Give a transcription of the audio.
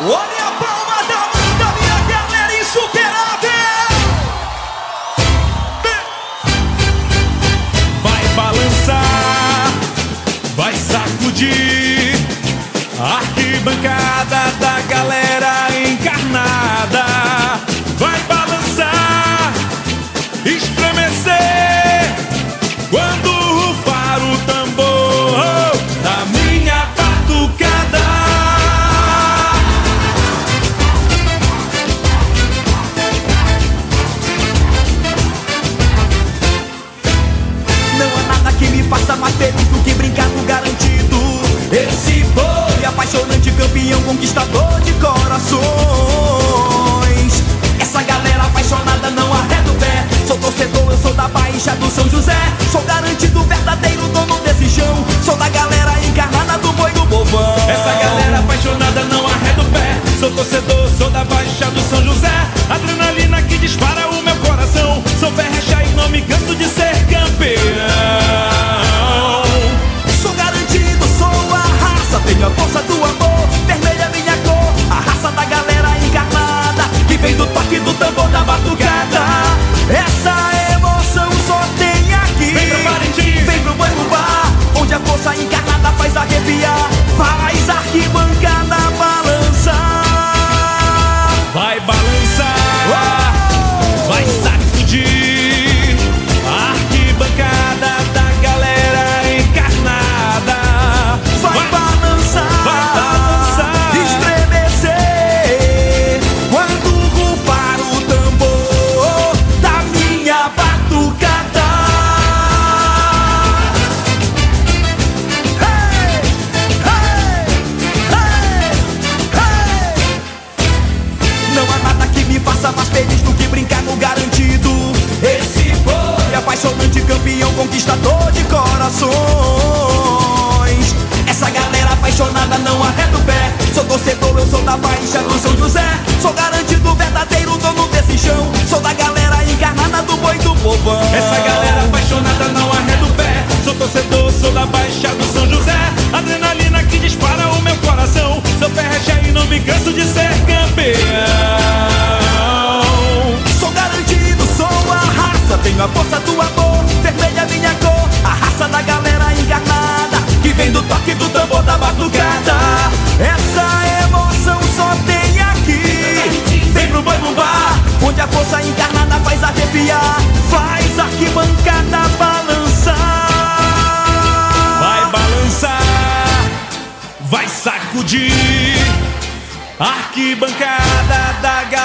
Olha a palma da mão da minha galera insuperável! Vai balançar, vai sacudir a arquibancada da galera. Sou da Baixa do São José, adrenalina que dispara o meu coração. Sou ferrecha e não me canso de ser campeão. Sou garantido, sou a raça, tenho a força do amor, vermelha é minha cor, a raça da galera encarnada que vem do toque do tambor da batucada. Essa conquistador de coração. vem do toque do tambor da batucada. Essa emoção só tem aqui. Vem pro banho bombar, onde a força encarnada faz arrepiar, faz arquibancada balançar. Vai balançar, vai sacudir, arquibancada da galera.